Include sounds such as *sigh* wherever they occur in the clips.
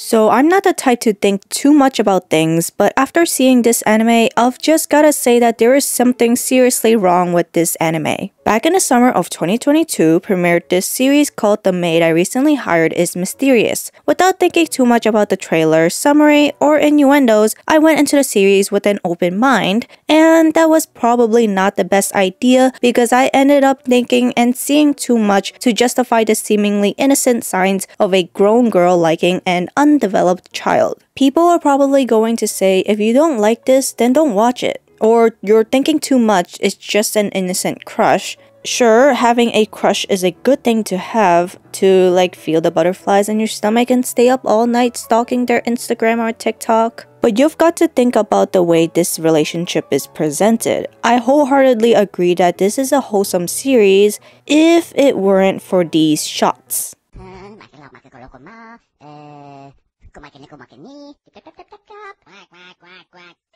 So I'm not the type to think too much about things, but after seeing this anime, I've just gotta say that there is something seriously wrong with this anime. Back in the summer of 2022, premiered this series called The Maid I Recently Hired is Mysterious. Without thinking too much about the trailer, summary, or innuendos, I went into the series with an open mind, and that was probably not the best idea because I ended up thinking and seeing too much to justify the seemingly innocent signs of a grown girl liking an undeveloped child. People are probably going to say, if you don't like this, then don't watch it or you're thinking too much, it's just an innocent crush. Sure, having a crush is a good thing to have to like feel the butterflies in your stomach and stay up all night stalking their Instagram or TikTok. But you've got to think about the way this relationship is presented. I wholeheartedly agree that this is a wholesome series if it weren't for these shots.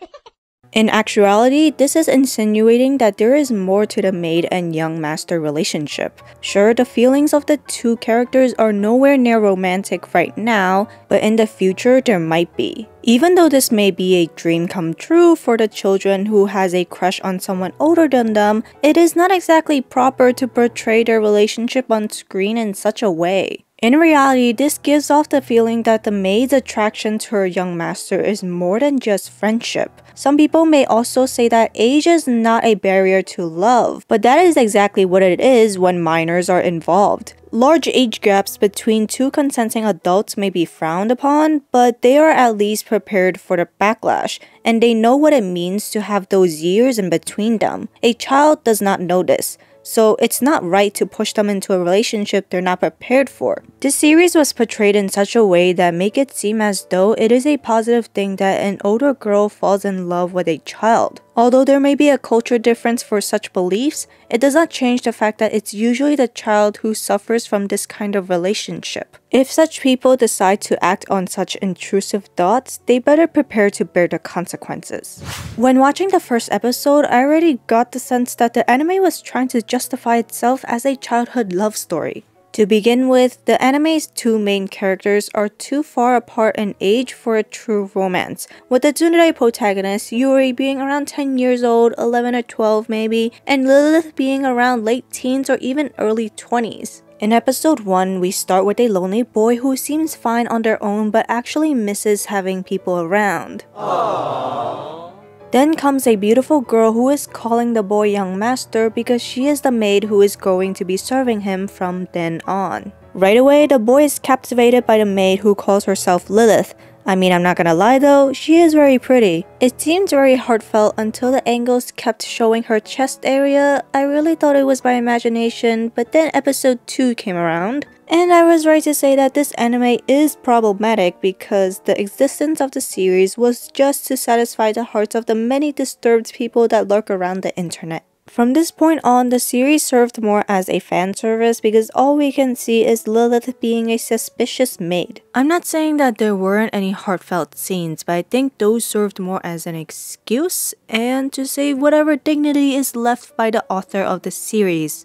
*laughs* In actuality, this is insinuating that there is more to the maid and young master relationship. Sure, the feelings of the two characters are nowhere near romantic right now, but in the future there might be. Even though this may be a dream come true for the children who has a crush on someone older than them, it is not exactly proper to portray their relationship on screen in such a way. In reality, this gives off the feeling that the maid's attraction to her young master is more than just friendship. Some people may also say that age is not a barrier to love, but that is exactly what it is when minors are involved. Large age gaps between two consenting adults may be frowned upon, but they are at least prepared for the backlash, and they know what it means to have those years in between them. A child does not know this. So it's not right to push them into a relationship they're not prepared for. This series was portrayed in such a way that make it seem as though it is a positive thing that an older girl falls in love with a child. Although there may be a culture difference for such beliefs, it does not change the fact that it's usually the child who suffers from this kind of relationship. If such people decide to act on such intrusive thoughts, they better prepare to bear the consequences. When watching the first episode, I already got the sense that the anime was trying to justify itself as a childhood love story. To begin with, the anime's two main characters are too far apart in age for a true romance, with the tsundere protagonist Yuri being around 10 years old, 11 or 12 maybe, and Lilith being around late teens or even early 20s. In episode 1, we start with a lonely boy who seems fine on their own but actually misses having people around. Aww. Then comes a beautiful girl who is calling the boy young master because she is the maid who is going to be serving him from then on. Right away, the boy is captivated by the maid who calls herself Lilith, I mean, I'm not gonna lie though, she is very pretty. It seemed very heartfelt until the angles kept showing her chest area. I really thought it was my imagination, but then episode 2 came around. And I was right to say that this anime is problematic because the existence of the series was just to satisfy the hearts of the many disturbed people that lurk around the internet. From this point on, the series served more as a fan service because all we can see is Lilith being a suspicious maid. I'm not saying that there weren't any heartfelt scenes, but I think those served more as an excuse and to save whatever dignity is left by the author of the series.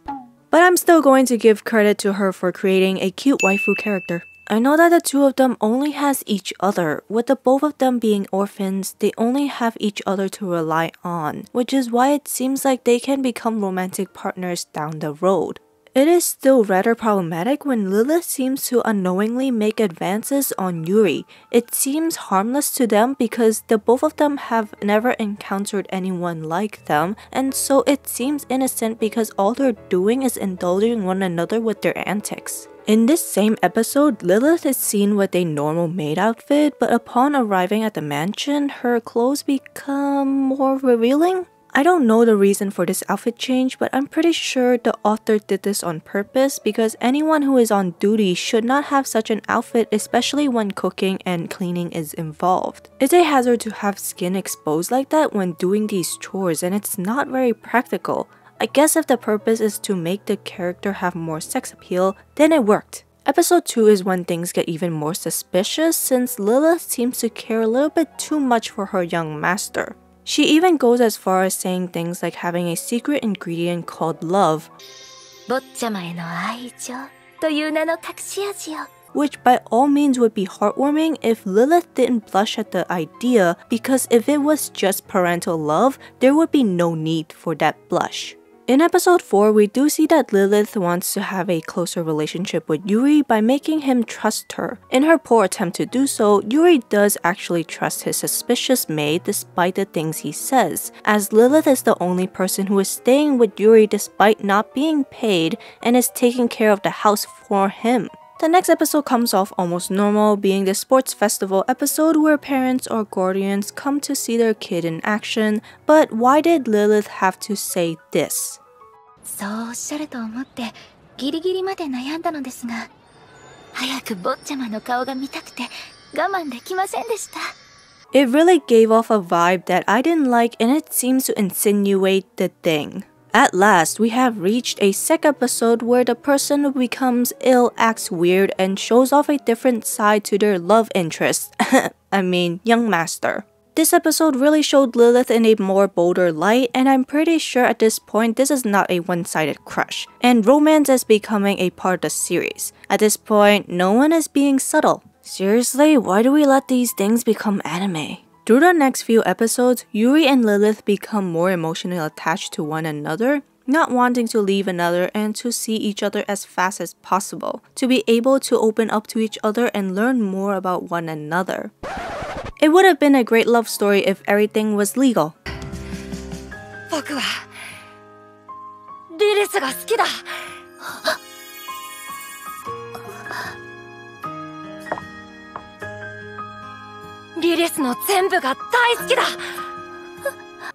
But I'm still going to give credit to her for creating a cute waifu character. I know that the two of them only has each other. With the both of them being orphans, they only have each other to rely on, which is why it seems like they can become romantic partners down the road. It is still rather problematic when Lilith seems to unknowingly make advances on Yuri. It seems harmless to them because the both of them have never encountered anyone like them, and so it seems innocent because all they're doing is indulging one another with their antics. In this same episode, Lilith is seen with a normal maid outfit, but upon arriving at the mansion, her clothes become more revealing. I don't know the reason for this outfit change, but I'm pretty sure the author did this on purpose because anyone who is on duty should not have such an outfit, especially when cooking and cleaning is involved. It's a hazard to have skin exposed like that when doing these chores, and it's not very practical. I guess if the purpose is to make the character have more sex appeal, then it worked. Episode 2 is when things get even more suspicious since Lilith seems to care a little bit too much for her young master. She even goes as far as saying things like having a secret ingredient called love. which by all means would be heartwarming if Lilith didn't blush at the idea because if it was just parental love, there would be no need for that blush. In episode 4, we do see that Lilith wants to have a closer relationship with Yuri by making him trust her. In her poor attempt to do so, Yuri does actually trust his suspicious maid despite the things he says, as Lilith is the only person who is staying with Yuri despite not being paid and is taking care of the house for him. The next episode comes off almost normal, being the sports festival episode where parents or guardians come to see their kid in action. But why did Lilith have to say this? そうおっしゃると思ってギリギリまで悩んだのですが早く坊ちゃまの顔が見たくて我慢できませんでした It really gave off a vibe that I didn't like and it seems to insinuate the thing. at last, we have reached a sick episode where the person who becomes ill acts weird and shows off a different side to their love interest. *laughs* I mean, young master. This episode really showed Lilith in a more bolder light, and I'm pretty sure at this point this is not a one sided crush, and romance is becoming a part of the series. At this point, no one is being subtle. Seriously, why do we let these things become anime? Through the next few episodes, Yuri and Lilith become more emotionally attached to one another, not wanting to leave another and to see each other as fast as possible, to be able to open up to each other and learn more about one another. It would have been a great love story if everything was legal.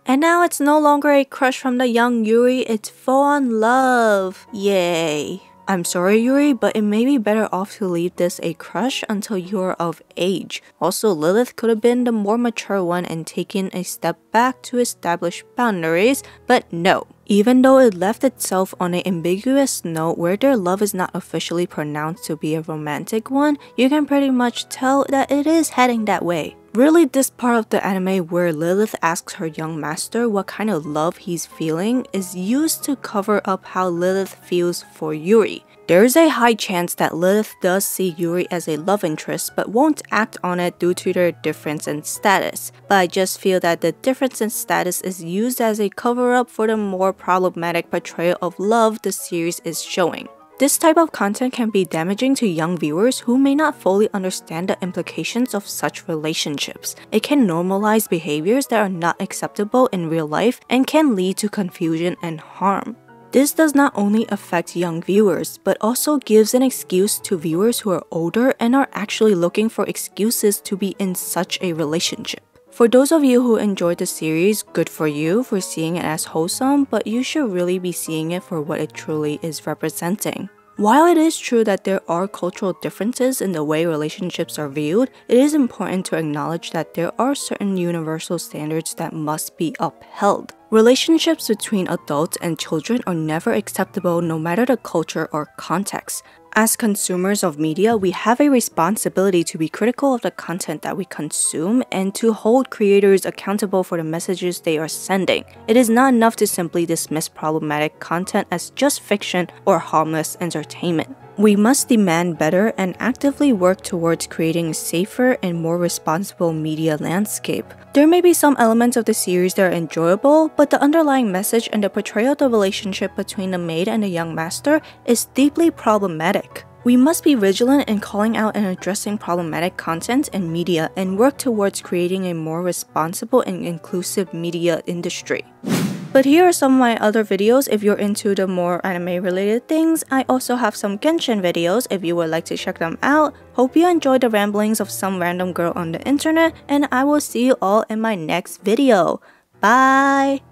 And now it's no longer a crush from the young Yuri, it's full on love. Yay. I'm sorry, Yuri, but it may be better off to leave this a crush until you're of age. Also, Lilith could have been the more mature one and taken a step back to establish boundaries, but no. Even though it left itself on an ambiguous note where their love is not officially pronounced to be a romantic one, you can pretty much tell that it is heading that way. Really, this part of the anime where Lilith asks her young master what kind of love he's feeling is used to cover up how Lilith feels for Yuri. There is a high chance that Lilith does see Yuri as a love interest but won't act on it due to their difference in status. But I just feel that the difference in status is used as a cover up for the more problematic portrayal of love the series is showing. This type of content can be damaging to young viewers who may not fully understand the implications of such relationships. It can normalize behaviors that are not acceptable in real life and can lead to confusion and harm. This does not only affect young viewers, but also gives an excuse to viewers who are older and are actually looking for excuses to be in such a relationship. For those of you who enjoyed the series, good for you for seeing it as wholesome, but you should really be seeing it for what it truly is representing. While it is true that there are cultural differences in the way relationships are viewed, it is important to acknowledge that there are certain universal standards that must be upheld. Relationships between adults and children are never acceptable no matter the culture or context. As consumers of media, we have a responsibility to be critical of the content that we consume and to hold creators accountable for the messages they are sending. It is not enough to simply dismiss problematic content as just fiction or harmless entertainment. We must demand better and actively work towards creating a safer and more responsible media landscape. There may be some elements of the series that are enjoyable, but the underlying message and the portrayal of the relationship between the maid and the young master is deeply problematic. We must be vigilant in calling out and addressing problematic content in media and work towards creating a more responsible and inclusive media industry. But here are some of my other videos if you're into the more anime related things. I also have some Genshin videos if you would like to check them out. Hope you enjoyed the ramblings of some random girl on the internet and I will see you all in my next video. Bye!